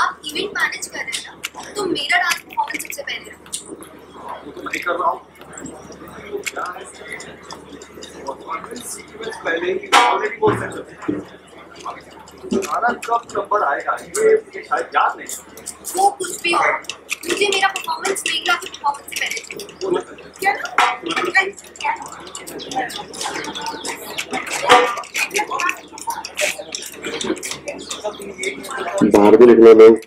आप event manage कर रहे हैं ना तो मेरा डांस परफॉर्मेंस सबसे पहले रखो तो कर रहा हूँ पहले ही ऑलरेडी बोल सकते तुम्हारा कब नंबर आएगा ये शायद याद नहीं वो कुछ भी हो, मुझे मेरा परफॉर्मेंस मेघला के बाहर भी लिखना लोग।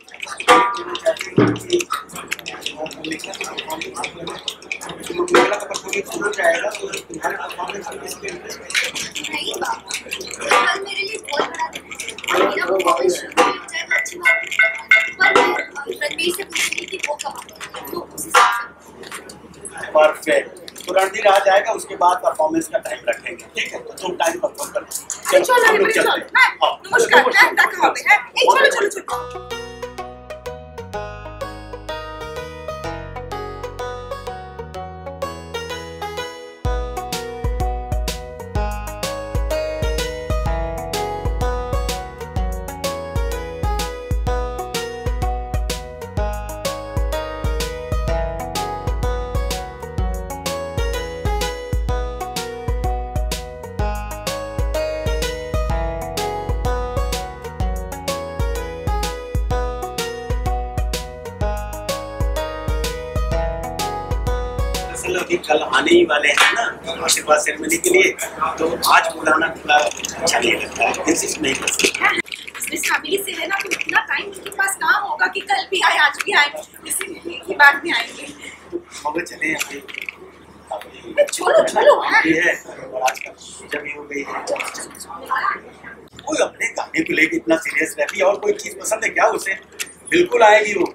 मेरे लिए बहुत बड़ा परफेक्ट तो रणधीर आ जाएगा उसके बाद परफॉर्मेंस का टाइम रखेंगे। ठीक है? तो तुम टाइम परफॉर्म करो चलो चलो हम लोग चलो चलते हैं। हाँ। नमस्कार दरअसल अभी कल आने ही वाले हैं ना आशीर्वाद सेरेमनी के लिए। तो आज बुलाना थोड़ा अच्छा नहीं लगता है इंसिस्ट नहीं कर सकते फैमिली से है ना तो इतना टाइम उनके पास कहाँ होगा कि कल भी आए आज भी आए इसी की बाद में आएँगे। मगर चले हाँ। है और आजकल पूजा भी हो गई है। कोई अपने गाने को लेके इतना सीरियस रहती है और कोई चीज़ पसंद है क्या उसे? बिल्कुल आएगी वो।